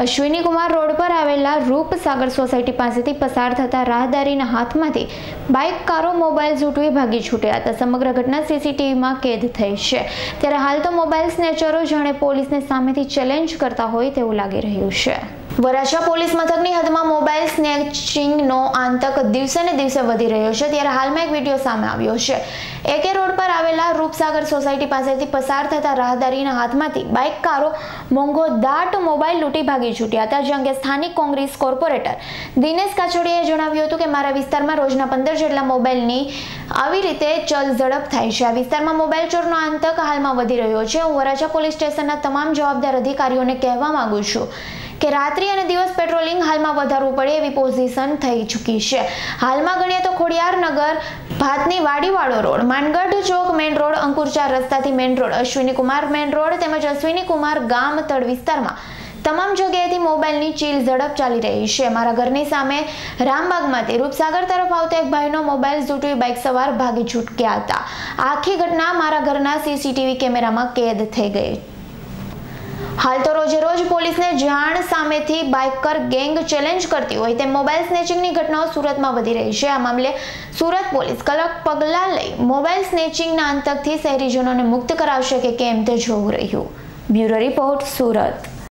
Ashwini Kumar road પર આવેલા રૂપસાગર society પાસેથી પસાર થતા રાહદારીના હાથમાંથી બાઇક, કારો મોબાઈલ ઝૂંટવી ભાગી છૂટ્યા હતા. સમગ્ર ઘટના સીસીટીવીમાં કેદ થઈ છે. ત્યારે હાલ તો મોબાઈલ સ્નેચરો જાણે પોલીસને સામેથી ચેલેન્જ કરતા હોય તેવું લાગી રહ્યું છે. વરાછા પોલીસ મથકની હદમાં મોબાઈલ સ્નેચિંગનો આતંક દિવસે ને દિવસે વધી રહ્યો છે. ત્યારે હાલમાં એક વીડિયો સામે આવ્યો છે. એકે રોડ પર આવેલા રૂપસાગર સોસાયટી પાસેથી પસાર થતા રાહદારીના હાથમાંથી બાઇક, કારો, મોંઘો દાટ, મોબાઈલ લૂંટી ભાગી છૂટ્યા હતા. જે અંગે સ્થાનિક કોંગ્રેસ કોર્પોરેટર દિનેશ કાછોડિયાએ જણાવ્યું હતું કે, મારા વિસ્તારમાં રોજના પંદર જેટલા મોબાઈલની આવી રીતે ચલ ઝડપ થાય છે. આ વિસ્તારમાં મોબાઈલ ચોરનો આતંક હાલમાં વધી રહ્યો છે. હું વરાછા પોલીસ સ્ટેશનના તમામ જવાબદાર અધિકારીઓને કહેવા માંગુ છું. કે રાત્રિ અને દિવસ પેટ્રોલિંગ હાલમાં વધારવું પડે એવી પોઝિશન થઈ ચૂકી છે. હાલમાં ગણીએ તો ખોડિયારનગર ભાતની વાડીવાળો રોડ, માનગઢ ચોક મેઇન રોડ અંકુરચાર રસ્તાથી main road, Ashwini Kumar main road તેમજ અશ્વિની કુમાર ગામ તળ વિસ્તારમાં. તમામ જગ્યાએથી મોબાઈલની ચીલ ઝડપ ચાલી રહી છે. મારા ઘરની સામે રામબાગમાંથી રૂપસાગર તરફ આવતા એક ભાઈનો મોબાઈલ ઝૂંટવી બાઇક સવાર ભાગી છૂટક્યા હતા. આખી ઘટના મારા ઘરના સીસીટીવી કેમેરામાં કેદ થઈ ગઈ. હાલ તો રોજે રોજ પોલીસને જાણ સામેથી બાઇકર ગેંગ ચેલેન્જ કરતી હોય તેમ મોબાઈલ સ્નેચિંગની ઘટનાઓ સુરતમાં વધી રહી છે. આ મામલે સુરત પોલીસ કલક પગલાં લઈ મોબાઈલ સ્નેચિંગના અંતકથી શહેરીજનોને મુક્ત કરાવશે કે કેમ તે જોવું રહ્યું. Bureau report Surat.